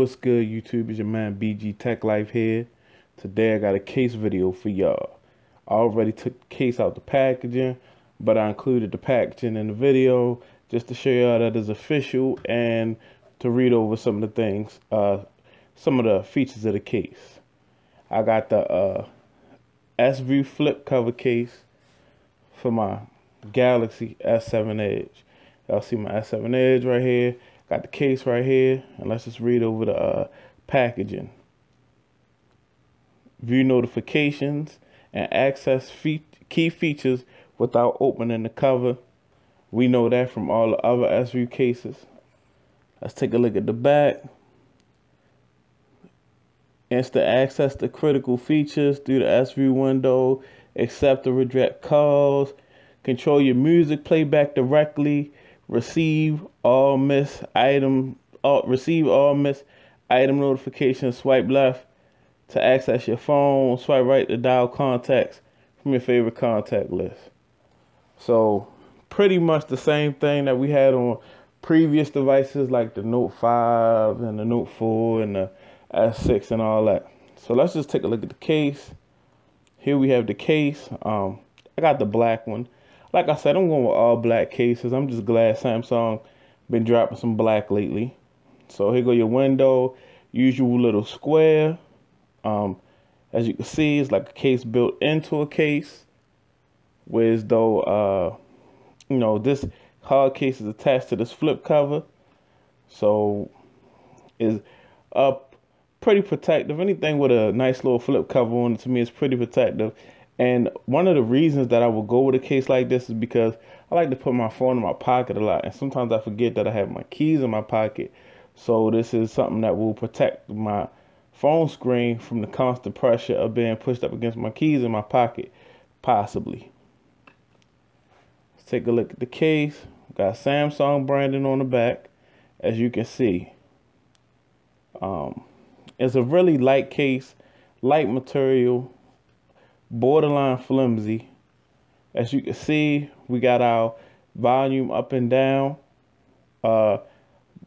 What's good, YouTube? It's your man BG Tech Life here. Today I got a case video for y'all. I already took the case out the packaging, but I included the packaging in the video just to show y'all that it's official and to read over some of the things, uh, some of the features of the case. I got the uh, S-View flip cover case for my Galaxy S7 Edge. Y'all see my S7 Edge right here. Got the case right here, and let's just read over the uh, packaging. View notifications and access fe key features without opening the cover. We know that from all the other S-View cases. Let's take a look at the back. Instant access to critical features through the S-View window. Accept or reject calls. Control your music playback directly receive all miss item all, receive all miss item notifications swipe left to access your phone swipe right to dial contacts from your favorite contact list. So pretty much the same thing that we had on previous devices like the note 5 and the note 4 and the s6 and all that. So let's just take a look at the case. Here we have the case. Um i got the black one like I said, I'm going with all black cases. I'm just glad Samsung been dropping some black lately. So here go your window, usual little square. Um, as you can see, it's like a case built into a case. Whereas though, uh, you know, this hard case is attached to this flip cover. So is up pretty protective. Anything with a nice little flip cover on it to me is pretty protective. And one of the reasons that I would go with a case like this is because I like to put my phone in my pocket a lot. And sometimes I forget that I have my keys in my pocket. So this is something that will protect my phone screen from the constant pressure of being pushed up against my keys in my pocket, possibly. Let's take a look at the case. Got Samsung branding on the back, as you can see. Um, it's a really light case, light material borderline flimsy. As you can see, we got our volume up and down uh,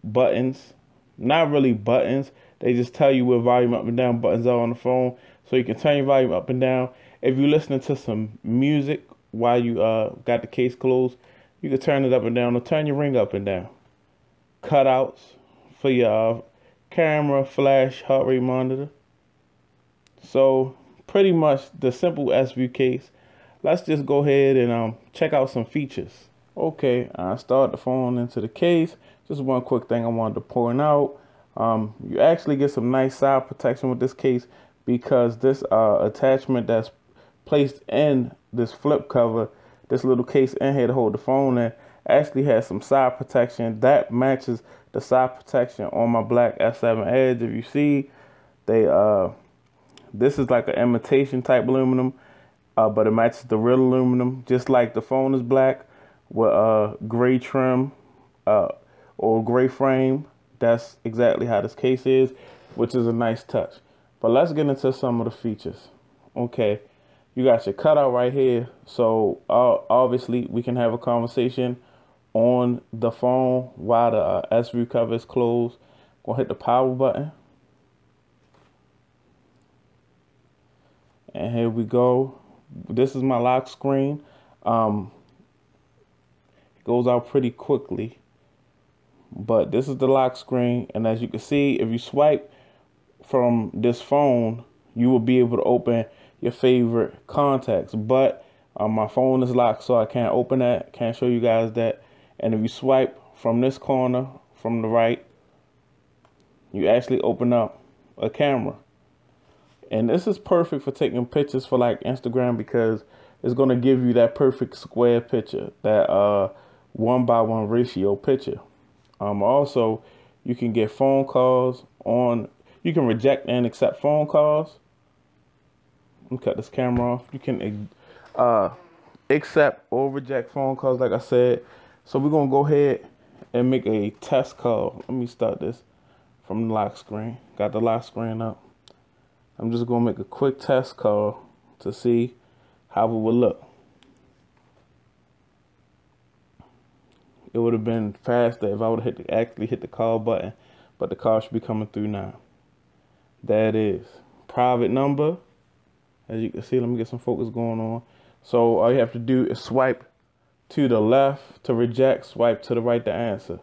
buttons. Not really buttons. They just tell you where volume up and down buttons are on the phone. So you can turn your volume up and down. If you're listening to some music while you uh, got the case closed, you can turn it up and down or turn your ring up and down. Cutouts for your uh, camera, flash, heart rate monitor. So pretty much the simple S-View case. Let's just go ahead and um, check out some features. Okay, I start the phone into the case. Just one quick thing I wanted to point out. Um, you actually get some nice side protection with this case because this uh, attachment that's placed in this flip cover, this little case in here to hold the phone in, actually has some side protection that matches the side protection on my black S7 Edge. If you see, they uh this is like an imitation type aluminum, uh, but it matches the real aluminum, just like the phone is black with a gray trim uh, or gray frame. That's exactly how this case is, which is a nice touch. But let's get into some of the features. Okay, you got your cutout right here. So uh, obviously we can have a conversation on the phone while the uh, S-View cover is closed. Gonna hit the power button. And here we go. This is my lock screen. Um, it goes out pretty quickly. But this is the lock screen. And as you can see if you swipe from this phone you will be able to open your favorite contacts. But um, my phone is locked so I can't open that. Can't show you guys that. And if you swipe from this corner from the right you actually open up a camera and this is perfect for taking pictures for like Instagram because it's going to give you that perfect square picture, that uh, one by one ratio picture. Um, also, you can get phone calls on, you can reject and accept phone calls. Let me cut this camera off. You can uh, accept or reject phone calls, like I said. So we're going to go ahead and make a test call. Let me start this from the lock screen. Got the lock screen up. I'm just going to make a quick test call to see how it would look. It would have been faster if I would have hit the, actually hit the call button, but the call should be coming through now. That is private number. As you can see, let me get some focus going on. So all you have to do is swipe to the left to reject, swipe to the right to answer.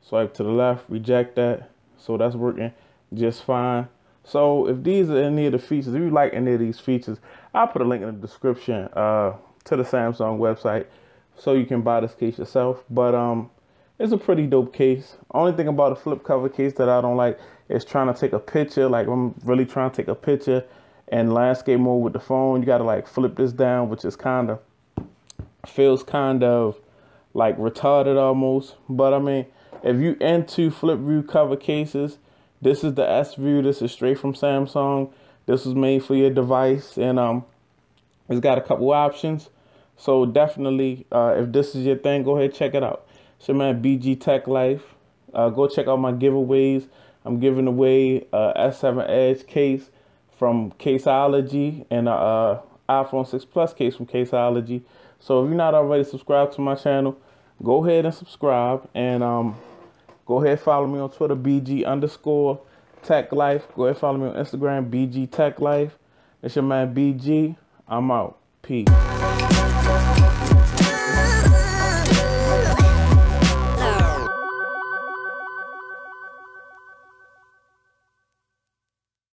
Swipe to the left, reject that. So that's working just fine. So if these are any of the features, if you like any of these features, I'll put a link in the description uh, to the Samsung website so you can buy this case yourself. But um, it's a pretty dope case. Only thing about a flip cover case that I don't like is trying to take a picture. Like I'm really trying to take a picture and landscape mode with the phone. You gotta like flip this down, which is kind of feels kind of like retarded almost. But I mean, if you into flip view cover cases, this is the S View. This is straight from Samsung. This was made for your device, and um, it's got a couple options. So definitely, uh, if this is your thing, go ahead check it out. So man, BG Tech Life. Uh, go check out my giveaways. I'm giving away a S7 Edge case from Caseology and a, uh, iPhone 6 Plus case from Caseology. So if you're not already subscribed to my channel, go ahead and subscribe and um, go ahead follow me on Twitter, BG underscore Tech Life. Go ahead follow me on Instagram, BG Tech Life. It's your man BG. I'm out. Peace.